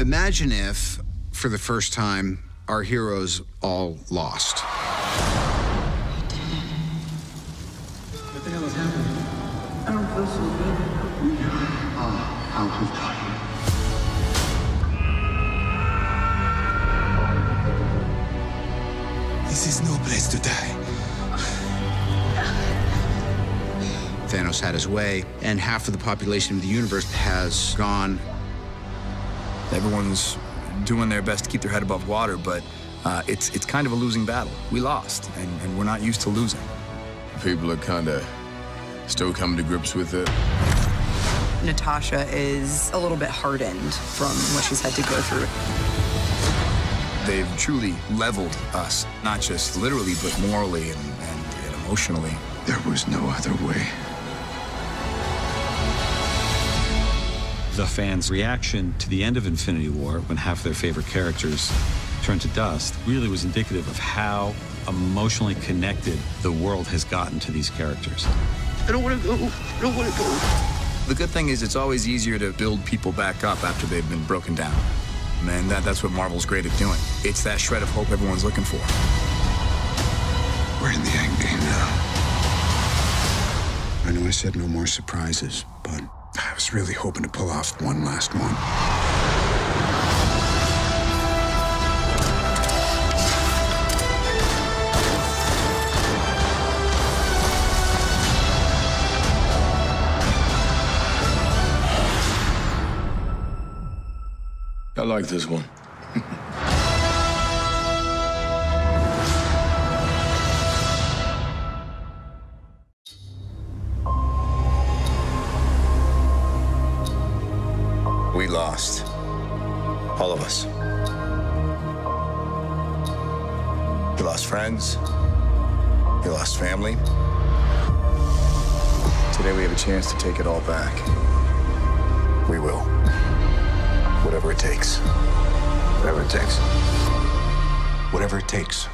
Imagine if, for the first time, our heroes all lost. What the hell is happening? I don't feel so good. We are out of time. This is no place to die. Thanos had his way, and half of the population of the universe has gone. Everyone's doing their best to keep their head above water, but uh, it's it's kind of a losing battle. We lost, and, and we're not used to losing. People are kind of still coming to grips with it. Natasha is a little bit hardened from what she's had to go through. They've truly leveled us, not just literally, but morally and, and, and emotionally. There was no other way. The fans' reaction to the end of Infinity War, when half of their favorite characters turned to dust, really was indicative of how emotionally connected the world has gotten to these characters. I don't want to go. I don't want to go. The good thing is it's always easier to build people back up after they've been broken down. Man, that, that's what Marvel's great at doing. It's that shred of hope everyone's looking for. We're in the end game now. I know I said no more surprises, but I was really hoping to pull off one last one. I like this one. lost. All of us. We lost friends. We lost family. Today we have a chance to take it all back. We will. Whatever it takes. Whatever it takes. Whatever it takes.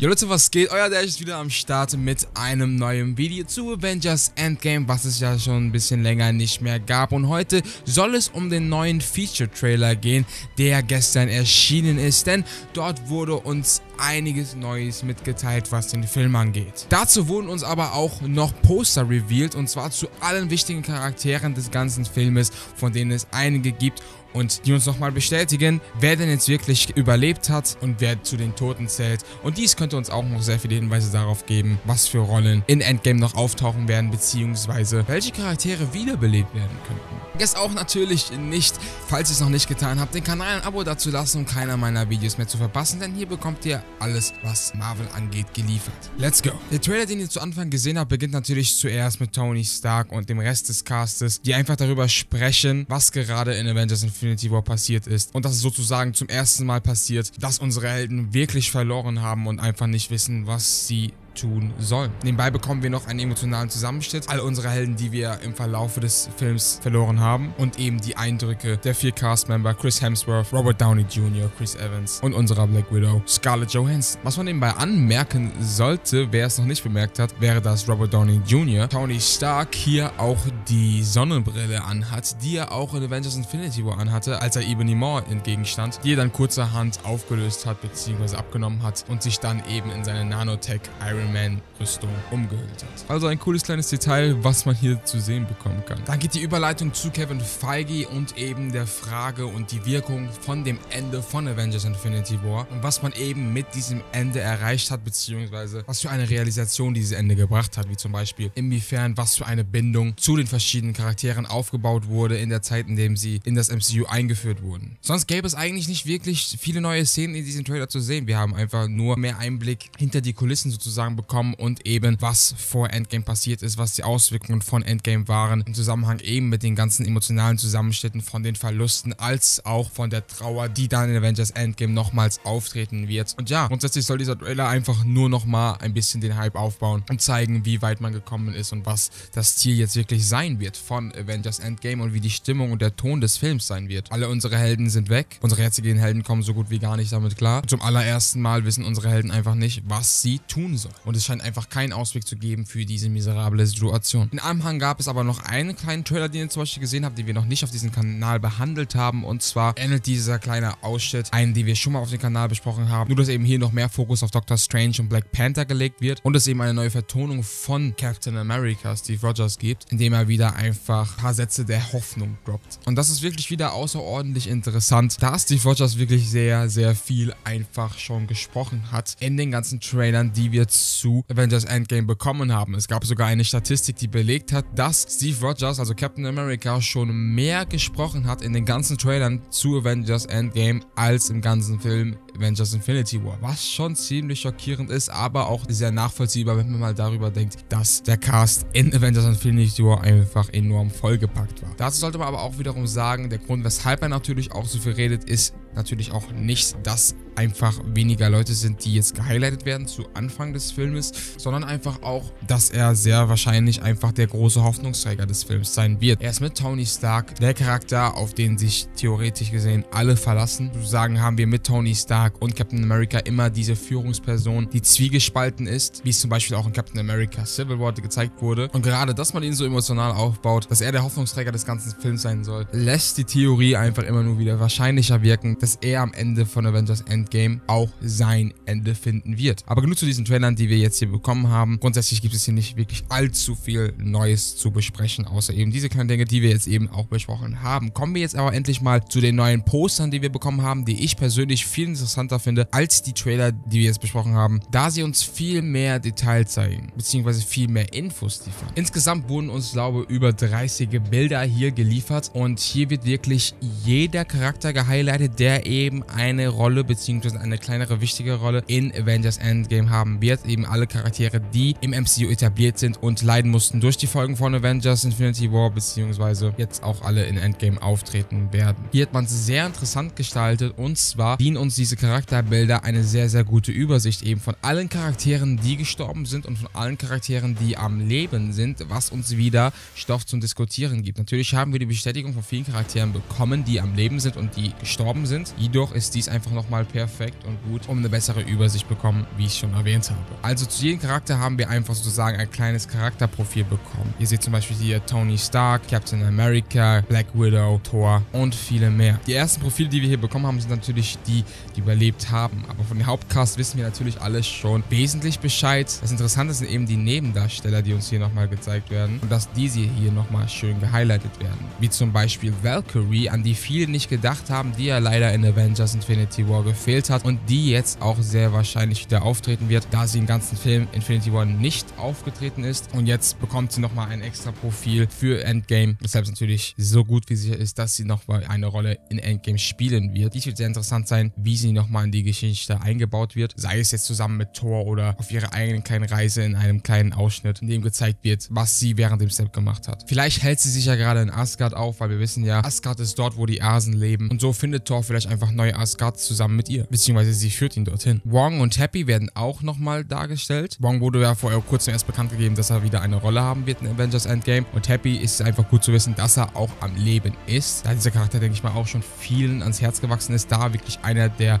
Jo Leute, was geht? Euer Dash ist wieder am Start mit einem neuen Video zu Avengers Endgame, was es ja schon ein bisschen länger nicht mehr gab. Und heute soll es um den neuen Feature-Trailer gehen, der gestern erschienen ist, denn dort wurde uns einiges Neues mitgeteilt, was den Film angeht. Dazu wurden uns aber auch noch Poster revealed, und zwar zu allen wichtigen Charakteren des ganzen Filmes, von denen es einige gibt und die uns nochmal bestätigen, wer denn jetzt wirklich überlebt hat und wer zu den Toten zählt. Und dies könnte uns auch noch sehr viele Hinweise darauf geben, was für Rollen in Endgame noch auftauchen werden, beziehungsweise welche Charaktere wiederbelebt werden könnten. Vergesst auch natürlich nicht, falls ihr es noch nicht getan habt, den Kanal ein Abo dazu lassen, um keiner meiner Videos mehr zu verpassen, denn hier bekommt ihr alles, was Marvel angeht, geliefert. Let's go! Der Trailer, den ihr zu Anfang gesehen habt, beginnt natürlich zuerst mit Tony Stark und dem Rest des Castes, die einfach darüber sprechen, was gerade in Avengers Infinity War passiert ist. Und das ist sozusagen zum ersten Mal passiert, dass unsere Helden wirklich verloren haben und einfach nicht wissen, was sie tun sollen. Nebenbei bekommen wir noch einen emotionalen Zusammenschnitt, all unsere Helden, die wir im Verlaufe des Films verloren haben und eben die Eindrücke der vier Castmember Chris Hemsworth, Robert Downey Jr., Chris Evans und unserer Black Widow Scarlett Johansson. Was man nebenbei anmerken sollte, wer es noch nicht bemerkt hat, wäre, dass Robert Downey Jr. Tony Stark hier auch die Sonnenbrille anhat, die er auch in Avengers Infinity War anhatte, als er Ebony Maw entgegenstand, die er dann kurzerhand aufgelöst hat bzw. abgenommen hat und sich dann eben in seine Nanotech Iron Man Rüstung umgehüllt hat. Also ein cooles kleines Detail, was man hier zu sehen bekommen kann. Dann geht die Überleitung zu Kevin Feige und eben der Frage und die Wirkung von dem Ende von Avengers Infinity War und was man eben mit diesem Ende erreicht hat, beziehungsweise was für eine Realisation dieses Ende gebracht hat, wie zum Beispiel inwiefern was für eine Bindung zu den verschiedenen Charakteren aufgebaut wurde in der Zeit, in dem sie in das MCU eingeführt wurden. Sonst gäbe es eigentlich nicht wirklich viele neue Szenen in diesem Trailer zu sehen. Wir haben einfach nur mehr Einblick hinter die Kulissen sozusagen bekommen und eben was vor Endgame passiert ist, was die Auswirkungen von Endgame waren, im Zusammenhang eben mit den ganzen emotionalen Zusammenschnitten von den Verlusten, als auch von der Trauer, die dann in Avengers Endgame nochmals auftreten wird. Und ja, grundsätzlich soll dieser Trailer einfach nur nochmal ein bisschen den Hype aufbauen und zeigen, wie weit man gekommen ist und was das Ziel jetzt wirklich sein wird von Avengers Endgame und wie die Stimmung und der Ton des Films sein wird. Alle unsere Helden sind weg, unsere jetzigen Helden kommen so gut wie gar nicht damit klar. Zum allerersten Mal wissen unsere Helden einfach nicht, was sie tun sollen. Und es scheint einfach keinen Ausweg zu geben für diese miserable Situation. In Anhang gab es aber noch einen kleinen Trailer, den ihr zum Beispiel gesehen habt, den wir noch nicht auf diesem Kanal behandelt haben und zwar endet dieser kleine Ausschnitt einen, den wir schon mal auf dem Kanal besprochen haben, nur dass eben hier noch mehr Fokus auf Doctor Strange und Black Panther gelegt wird und es eben eine neue Vertonung von Captain America Steve Rogers gibt, indem er wieder einfach ein paar Sätze der Hoffnung droppt. Und das ist wirklich wieder außerordentlich interessant, da Steve Rogers wirklich sehr, sehr viel einfach schon gesprochen hat in den ganzen Trailern, die wir zu Avengers Endgame bekommen haben. Es gab sogar eine Statistik, die belegt hat, dass Steve Rogers, also Captain America, schon mehr gesprochen hat in den ganzen Trailern zu Avengers Endgame als im ganzen Film Avengers Infinity War. Was schon ziemlich schockierend ist, aber auch sehr nachvollziehbar, wenn man mal darüber denkt, dass der Cast in Avengers Infinity War einfach enorm vollgepackt war. Dazu sollte man aber auch wiederum sagen, der Grund, weshalb er natürlich auch so viel redet, ist natürlich auch nicht, dass einfach weniger Leute sind, die jetzt gehighlightet werden zu Anfang des Filmes, sondern einfach auch, dass er sehr wahrscheinlich einfach der große Hoffnungsträger des Films sein wird. Er ist mit Tony Stark der Charakter, auf den sich theoretisch gesehen alle verlassen. Zu sagen haben wir mit Tony Stark und Captain America immer diese Führungsperson, die zwiegespalten ist, wie es zum Beispiel auch in Captain America Civil War gezeigt wurde. Und gerade, dass man ihn so emotional aufbaut, dass er der Hoffnungsträger des ganzen Films sein soll, lässt die Theorie einfach immer nur wieder wahrscheinlicher wirken, dass er am Ende von Avengers Endgame auch sein Ende finden wird. Aber genug zu diesen Trailern, die wir jetzt hier bekommen haben. Grundsätzlich gibt es hier nicht wirklich allzu viel Neues zu besprechen, außer eben diese kleinen Dinge, die wir jetzt eben auch besprochen haben. Kommen wir jetzt aber endlich mal zu den neuen Postern, die wir bekommen haben, die ich persönlich viel interessanter finde als die Trailer, die wir jetzt besprochen haben, da sie uns viel mehr Details zeigen, beziehungsweise viel mehr Infos liefern. Insgesamt wurden uns, glaube ich, über 30 Bilder hier geliefert und hier wird wirklich jeder Charakter gehighlightet, der eben eine Rolle bzw. eine kleinere wichtige Rolle in Avengers Endgame haben wird. Eben alle Charaktere, die im MCU etabliert sind und leiden mussten durch die Folgen von Avengers Infinity War bzw. jetzt auch alle in Endgame auftreten werden. Hier hat man es sehr interessant gestaltet und zwar dienen uns diese Charakterbilder eine sehr, sehr gute Übersicht eben von allen Charakteren, die gestorben sind und von allen Charakteren, die am Leben sind, was uns wieder Stoff zum Diskutieren gibt. Natürlich haben wir die Bestätigung von vielen Charakteren bekommen, die am Leben sind und die gestorben sind. Jedoch ist dies einfach nochmal perfekt und gut, um eine bessere Übersicht bekommen, wie ich schon erwähnt habe. Also zu jedem Charakter haben wir einfach sozusagen ein kleines Charakterprofil bekommen. Ihr seht zum Beispiel hier Tony Stark, Captain America, Black Widow, Thor und viele mehr. Die ersten Profile, die wir hier bekommen haben, sind natürlich die, die überlebt haben. Aber von dem Hauptcast wissen wir natürlich alles schon wesentlich Bescheid. Das Interessante sind eben die Nebendarsteller, die uns hier nochmal gezeigt werden und dass diese hier nochmal schön gehighlightet werden. Wie zum Beispiel Valkyrie, an die viele nicht gedacht haben, die ja leider in Avengers Infinity War gefehlt hat und die jetzt auch sehr wahrscheinlich wieder auftreten wird, da sie im ganzen Film Infinity War nicht aufgetreten ist. Und jetzt bekommt sie nochmal ein extra Profil für Endgame, weshalb es natürlich so gut wie sicher ist, dass sie nochmal eine Rolle in Endgame spielen wird. Dies wird sehr interessant sein, wie sie nochmal in die Geschichte eingebaut wird, sei es jetzt zusammen mit Thor oder auf ihrer eigenen kleinen Reise in einem kleinen Ausschnitt, in dem gezeigt wird, was sie während dem Step gemacht hat. Vielleicht hält sie sich ja gerade in Asgard auf, weil wir wissen ja, Asgard ist dort, wo die Asen leben und so findet Thor vielleicht einfach neu Asgard zusammen mit ihr. Beziehungsweise sie führt ihn dorthin. Wong und Happy werden auch nochmal dargestellt. Wong wurde ja vorher kurzem erst bekannt gegeben, dass er wieder eine Rolle haben wird in Avengers Endgame. Und Happy ist einfach gut zu wissen, dass er auch am Leben ist. Da dieser Charakter, denke ich mal, auch schon vielen ans Herz gewachsen ist, da wirklich einer der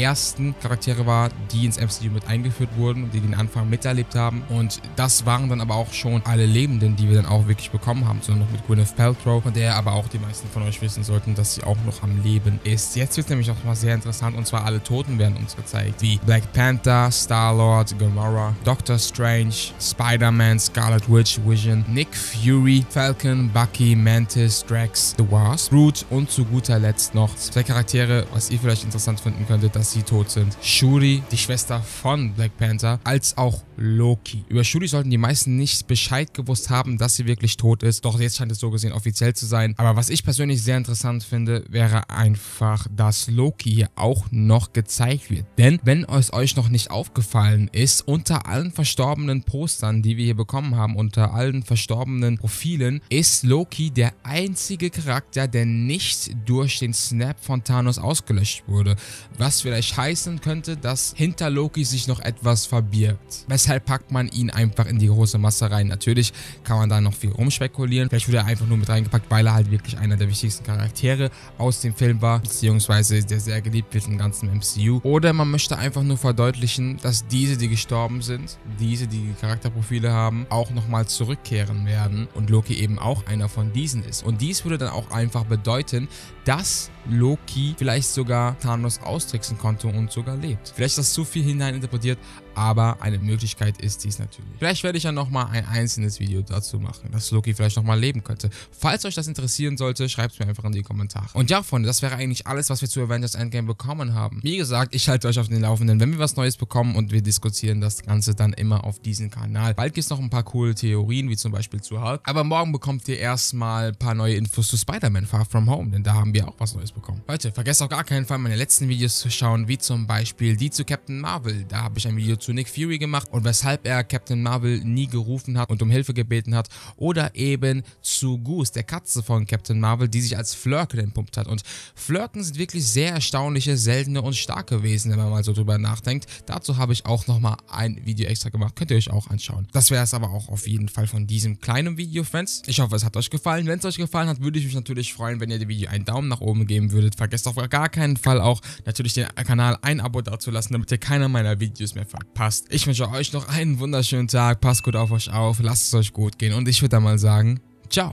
ersten Charaktere war, die ins MCU mit eingeführt wurden und die den Anfang miterlebt haben. Und das waren dann aber auch schon alle Lebenden, die wir dann auch wirklich bekommen haben. So noch mit Gwyneth Paltrow, von der aber auch die meisten von euch wissen sollten, dass sie auch noch am Leben ist. Jetzt wird nämlich auch mal sehr interessant und zwar alle Toten werden uns gezeigt. Wie Black Panther, Star-Lord, Gamora, Doctor Strange, Spider-Man, Scarlet Witch, Vision, Nick Fury, Falcon, Bucky, Mantis, Drax, The Wasp, Groot und zu guter Letzt noch zwei Charaktere, was ihr vielleicht interessant finden könntet, dass sie tot sind. Shuri, die Schwester von Black Panther, als auch Loki. Über Shuri sollten die meisten nicht Bescheid gewusst haben, dass sie wirklich tot ist. Doch jetzt scheint es so gesehen offiziell zu sein. Aber was ich persönlich sehr interessant finde, wäre einfach, dass Loki hier auch noch gezeigt wird. Denn wenn es euch noch nicht aufgefallen ist, unter allen verstorbenen Postern, die wir hier bekommen haben, unter allen verstorbenen Profilen, ist Loki der einzige Charakter, der nicht durch den Snap von Thanos ausgelöscht wurde. Was vielleicht vielleicht heißen könnte, dass hinter Loki sich noch etwas verbirgt. Weshalb packt man ihn einfach in die große Masse rein? Natürlich kann man da noch viel rumspekulieren. Vielleicht wurde er einfach nur mit reingepackt, weil er halt wirklich einer der wichtigsten Charaktere aus dem Film war, beziehungsweise der sehr geliebt wird im ganzen MCU. Oder man möchte einfach nur verdeutlichen, dass diese, die gestorben sind, diese, die Charakterprofile haben, auch nochmal zurückkehren werden und Loki eben auch einer von diesen ist. Und dies würde dann auch einfach bedeuten, dass Loki vielleicht sogar Thanos austricksen konnte und sogar lebt. Vielleicht ist das zu viel hineininterpretiert, aber eine Möglichkeit ist dies natürlich. Vielleicht werde ich ja nochmal ein einzelnes Video dazu machen, dass Loki vielleicht nochmal leben könnte. Falls euch das interessieren sollte, schreibt es mir einfach in die Kommentare. Und ja, Freunde, das wäre eigentlich alles, was wir zu Avengers Endgame bekommen haben. Wie gesagt, ich halte euch auf den Laufenden, wenn wir was Neues bekommen und wir diskutieren das Ganze dann immer auf diesem Kanal. Bald gibt es noch ein paar coole Theorien, wie zum Beispiel zu Hulk. Aber morgen bekommt ihr erstmal ein paar neue Infos zu Spider-Man Far From Home, denn da haben wir auch was Neues bekommen. Leute, vergesst auf gar keinen Fall meine letzten Videos zu schauen, wie zum Beispiel die zu Captain Marvel. Da habe ich ein Video zu Nick Fury gemacht und weshalb er Captain Marvel nie gerufen hat und um Hilfe gebeten hat. Oder eben zu Goose, der Katze von Captain Marvel, die sich als Flurken entpuppt hat. Und Flurken sind wirklich sehr erstaunliche, seltene und starke Wesen, wenn man mal so drüber nachdenkt. Dazu habe ich auch nochmal ein Video extra gemacht, könnt ihr euch auch anschauen. Das wäre es aber auch auf jeden Fall von diesem kleinen Video, Friends. Ich hoffe, es hat euch gefallen. Wenn es euch gefallen hat, würde ich mich natürlich freuen, wenn ihr dem Video einen Daumen nach oben geben würdet. Vergesst auf gar keinen Fall auch natürlich den Kanal ein Abo dazulassen, damit ihr keiner meiner Videos mehr verpasst. Ich wünsche euch noch einen wunderschönen Tag, passt gut auf euch auf, lasst es euch gut gehen. Und ich würde dann mal sagen,